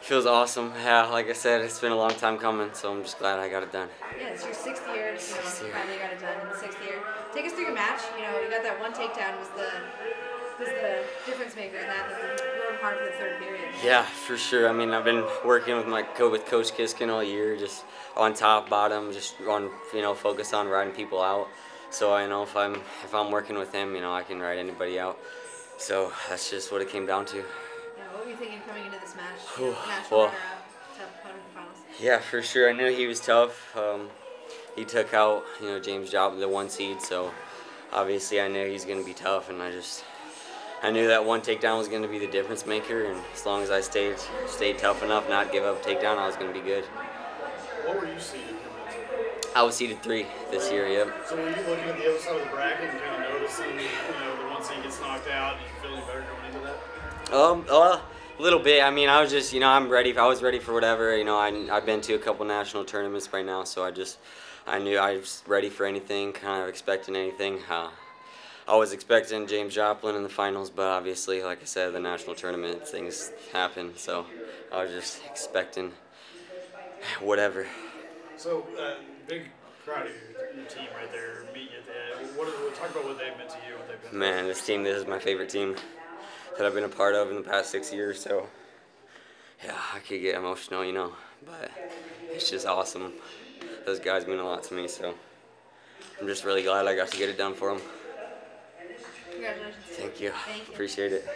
Feels awesome. Yeah, like I said, it's been a long time coming, so I'm just glad I got it done. Yeah, it's your sixth year. You Sixth know, year. finally got it done in the sixth year. Take us through your match. You know, you got that one takedown was the was the difference maker in that. that hard for the third period. Yeah, for sure. I mean, I've been working with my co with Coach Kiskin all year, just on top, bottom, just on you know focus on riding people out. So I know if I'm if I'm working with him, you know I can ride anybody out. So that's just what it came down to. Thinking coming into this match? Whew, National well- tough opponent in finals. Yeah, for sure. I knew he was tough. Um, he took out you know James Job, the one seed, so obviously I knew he's gonna be tough, and I just I knew that one takedown was gonna be the difference maker, and as long as I stayed stayed tough enough, not give up a takedown, I was gonna be good. What were you seeing coming into? I was seeded three this year. Yep. So were you looking at the other side of the bracket and kind of noticing, you know, the one seed gets knocked out? Did you feel any better going into that? Um, uh, a little bit. I mean, I was just, you know, I'm ready. I was ready for whatever. You know, I, I've been to a couple national tournaments by now, so I just, I knew I was ready for anything, kind of expecting anything. Uh, I was expecting James Joplin in the finals, but obviously, like I said, the national tournament things happen, so I was just expecting whatever. So, uh, big crowd of your, your team right there meeting you at the What, what, talk about what they've meant to you, what they've been. Man, this team, this is my favorite team that I've been a part of in the past six years. So, yeah, I could get emotional, you know, but it's just awesome. Those guys mean a lot to me, so I'm just really glad I got to get it done for them. Congratulations. Thank you. Thank you. Appreciate it.